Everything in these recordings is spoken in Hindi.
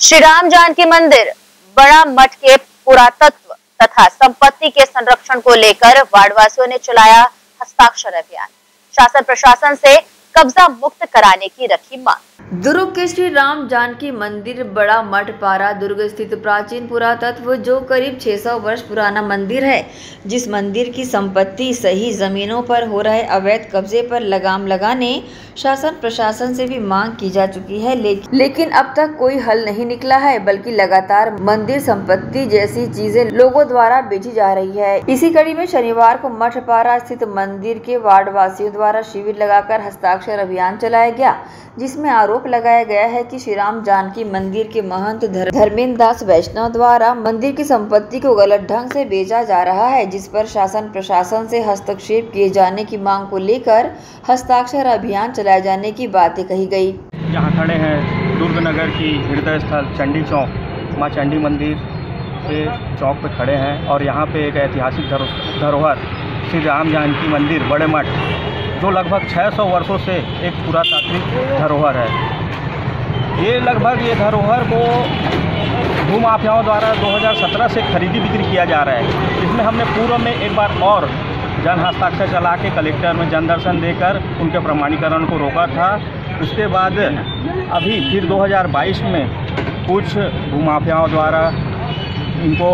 श्री राम जानकी मंदिर, बड़ा मठ के पुरातत्व तथा संपत्ति के संरक्षण को लेकर वार्डवासियों ने चलाया हस्ताक्षर अभियान। शासन प्रशासन से कब्जा मुक्त कराने की रखी मांग। दुर्ग के श्री राम जानकी मंदिर, बड़ा मठ पारा, दुर्ग स्थित प्राचीन पुरातत्व, जो करीब 600 वर्ष पुराना मंदिर है। जिस मंदिर की संपत्ति सही जमीनों पर हो रहे अवैध कब्जे पर लगाम लगाने, शासन प्रशासन से भी मांग की जा चुकी है लेकिन अब तक कोई हल नहीं निकला है, बल्कि लगातार मंदिर संपत्ति जैसी चीज़ें लोगों द्वारा बेची जा रही है। इसी कड़ी में शनिवार को मठ पारा स्थित मंदिर के वार्ड वासियों द्वारा शिविर लगाकर हस्ताक्षर अभियान चलाया गया, जिसमें आरोप लगाया गया है कि श्री राम जानकी मंदिर के महंत धर्मेंद्र दास वैष्णव द्वारा मंदिर की संपत्ति को गलत ढंग से बेचा जा रहा है, जिस पर शासन प्रशासन से हस्तक्षेप किए जाने की मांग को लेकर हस्ताक्षर अभियान चलाए जाने की बातें कही गई। यहाँ खड़े हैं दुर्ग नगर की हृदय स्थल चंडी चौक, माँ चंडी मंदिर के चौक पे खड़े हैं और यहाँ पे एक ऐतिहासिक धरोहर, श्री राम जानकी मंदिर, बड़े मठ। जो लगभग 600 वर्षों से एक पुरातात्विक धरोहर है। ये लगभग ये धरोहर को भूमाफियाओं द्वारा 2017 से खरीदी बिक्री किया जा रहा है। इसमें हमने पूर्व में एक बार और जन हस्ताक्षर चला के कलेक्टर में जन दर्शन देकर उनके प्रमाणीकरण को रोका था। उसके बाद अभी फिर 2022 में कुछ भूमाफियाओं द्वारा इनको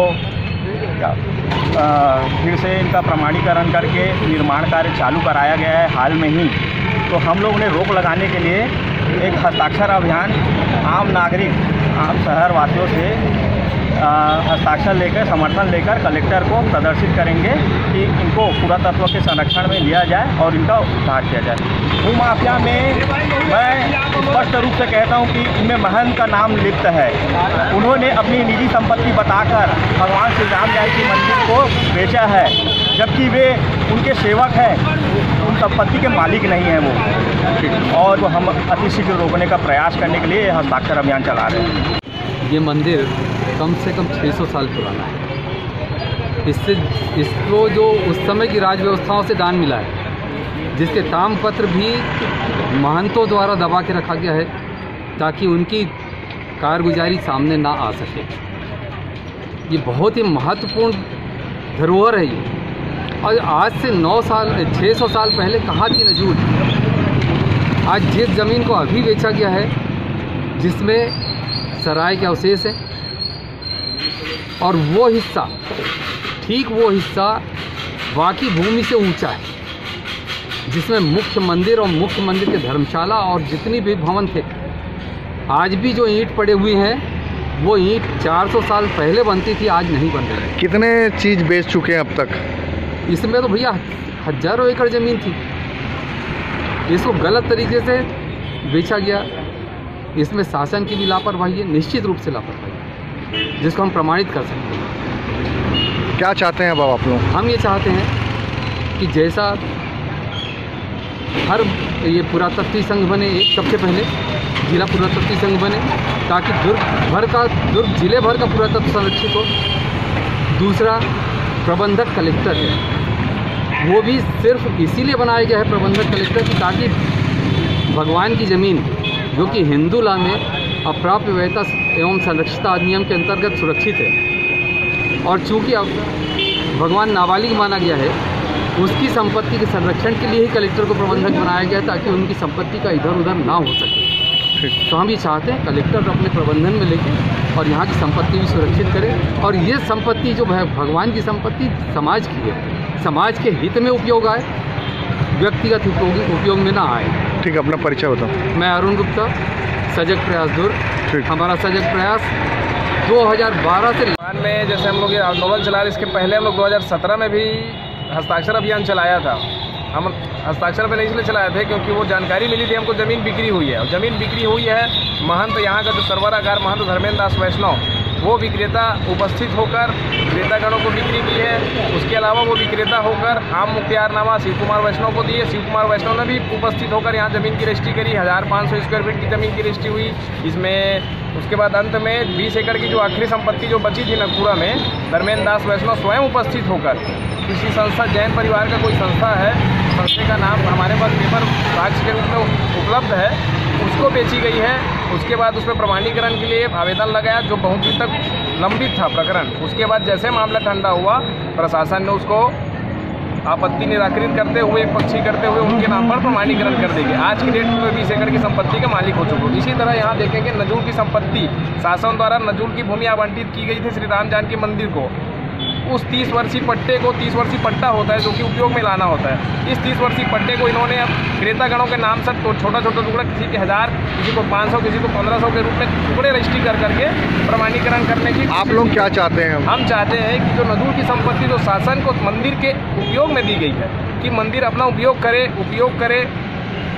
अ, फिर से इनका प्रमाणीकरण करके निर्माण कार्य चालू कराया गया है हाल में ही। तो हम लोग ने रोक लगाने के लिए एक हस्ताक्षर अभियान आम नागरिक आम शहर वासियों से हस्ताक्षर लेकर, समर्थन लेकर कलेक्टर को प्रदर्शित करेंगे कि इनको पुरातत्व के संरक्षण में लिया जाए और इनका उद्धार किया जाए। भूमाफिया में मैं स्पष्ट रूप से कहता हूँ कि इनमें महंत का नाम लिप्त है। उन्होंने अपनी निजी संपत्ति बताकर भगवान श्री राम जानकी मंदिर को बेचा है, जबकि वे उनके सेवक हैं। उन संपत्ति के मालिक नहीं हैं वो। और वो हम अतिशीघ्र रोकने का प्रयास करने के लिए हस्ताक्षर अभियान चला रहे हैं। ये मंदिर कम से कम 600 साल पुराना है। इससे, इसको जो उस समय की राज व्यवस्थाओं से दान मिला है, जिसके ताम पत्र भी महंतों द्वारा दबा के रखा गया है, ताकि उनकी कारगुजारी सामने ना आ सके। ये बहुत ही महत्वपूर्ण धरोहर है ये। और आज से 9 साल 600 साल पहले कहाँ थी नजूल? आज जिस ज़मीन को अभी बेचा गया है, जिसमें सराय के अवशेष हैं और वो हिस्सा ठीक वो हिस्सा बाकी भूमि से ऊँचा है जिसमें मुख्य मंदिर और मुख्य मंदिर के धर्मशाला और जितनी भी भवन थे आज भी जो ईंट पड़े हुए हैं वो ईंट 400 साल पहले बनती थी आज नहीं बन रही कितने चीज़ बेच चुके हैं अब तक? इसमें तो भैया हज़ारों एकड़ ज़मीन थी। इसको गलत तरीके से बेचा गया। इसमें शासन की भी लापरवाही है निश्चित रूप से लापरवाही जिसको हम प्रमाणित कर सकते हैं। क्या चाहते हैं अब आप लोग? हम ये चाहते हैं कि जैसा हर ये पुरातत्व संघ बने एक सबसे पहले जिला पुरातत्व संघ बने ताकि दुर्ग भर का दुर्ग ज़िले भर का पुरातत्व संरक्षित हो। दूसरा प्रबंधक कलेक्टर है। वो भी सिर्फ़ इसीलिए बनाया गया है प्रबंधक कलेक्टर कि ताकि भगवान की ज़मीन जो कि हिंदू ला में अप्राप्य व्ययता एवं संरक्षित अधिनियम के अंतर्गत सुरक्षित है। और चूँकि अब भगवान नाबालिग माना गया है उसकी संपत्ति के संरक्षण के लिए ही कलेक्टर को प्रबंधक बनाया गया ताकि उनकी संपत्ति का इधर उधर ना हो सके। तो हम ये चाहते हैं कलेक्टर अपने प्रबंधन में लेके और यहाँ की संपत्ति भी सुरक्षित करें और ये संपत्ति जो है भगवान की संपत्ति समाज की है समाज के हित में उपयोग आए व्यक्तिगत उपयोग उपयोग में ना आए। ठीक है अपना परिचय बताओ। मैं अरुण गुप्ता सजग प्रयास दुर्ग हमारा सजग प्रयास 2012 से बारह में जैसे हम लोग ये आंदोलन चला रहे इसके पहले हम लोग 2017 में भी हस्ताक्षर अभियान चलाया था। हम हस्ताक्षर पे इसलिए चलाए थे क्योंकि वो जानकारी मिली थी हमको ज़मीन बिक्री हुई है। और ज़मीन बिक्री हुई है महंत यहाँ का जो सरवरागार महंत धर्मेंद्र दास वैष्णव वो विक्रेता उपस्थित होकर विक्रेतागणों को बिक्री की है। उसके अलावा वो विक्रेता होकर आम मुख्तियारनामा शिव कुमार वैष्णव को दिए। शिव कुमार वैष्णव ने भी उपस्थित होकर यहाँ ज़मीन की रजिस्ट्री करी। हज़ार पाँच सौ स्क्वायर फीट की ज़मीन की रजिस्ट्री हुई। इसमें उसके बाद अंत में बीस एकड़ की जो आखिरी संपत्ति जो बची थी नगपुरा में, धर्मेंद्र दास वैष्णव स्वयं उपस्थित होकर। किसी संस्था, जैन परिवार का कोई संस्था है, संस्था का नाम हमारे पास पेपर साक्ष्य के रूप में उपलब्ध है, उसको बेची गई है। उसके बाद उसमें प्रमाणीकरण के लिए आवेदन लगाया, जो बहुत दिन तक लंबित था प्रकरण। उसके बाद जैसे मामला ठंडा हुआ, प्रशासन ने उसको आपत्ति निराकृत करते हुए एक पक्षी करते हुए उनके नाम पर प्रमाणीकरण कर देंगे आज की डेट में बीस एकड़ की संपत्ति का मालिक हो चुके इसी तरह यहाँ देखेंगे नजूल की संपत्ति। शासन द्वारा नजूल की भूमि आवंटित की गई थी श्री राम जानकी मंदिर को। उस तीस वर्षीय पट्टे को तीस वर्षीय पट्टा होता है जो कि उपयोग में लाना होता है। इस तीस वर्षीय पट्टे को इन्होंने अब क्रेतागणों के नाम से तो छोटा छोटा टुकड़ा किसी के हज़ार किसी को पाँच सौ किसी को पंद्रह सौ के रूप में टुकड़े रजिस्ट्री कर करके प्रमाणीकरण करने की आप लोग क्या चाहते हैं? हम चाहते हैं कि जो नदूर की संपत्ति जो शासन को मंदिर के उपयोग में दी गई है कि मंदिर अपना उपयोग करे उपयोग करे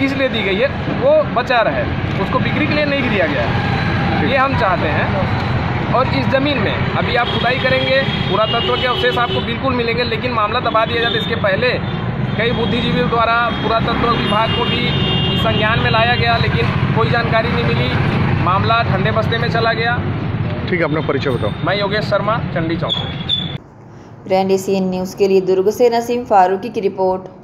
इसलिए दी गई है वो बचा रहे उसको बिक्री के लिए नहीं दिया गया है। ये हम चाहते हैं। और इस ज़मीन में। अभी आप खुदाई करेंगे पुरातत्व के अवशेष आपको बिल्कुल मिलेंगे लेकिन मामला दबा दिया जाता इसके पहले कई बुद्धिजीवियों द्वारा पुरातत्व विभाग को भी इस संज्ञान में लाया गया लेकिन कोई जानकारी नहीं मिली। मामला ठंडे बस्ते में चला गया। ठीक है अपना परिचय बताओ। मैं Yogesh Sharma Chandi Chowk. Brand Asian news के लिए दुर्ग से नसीम फारूकी की रिपोर्ट।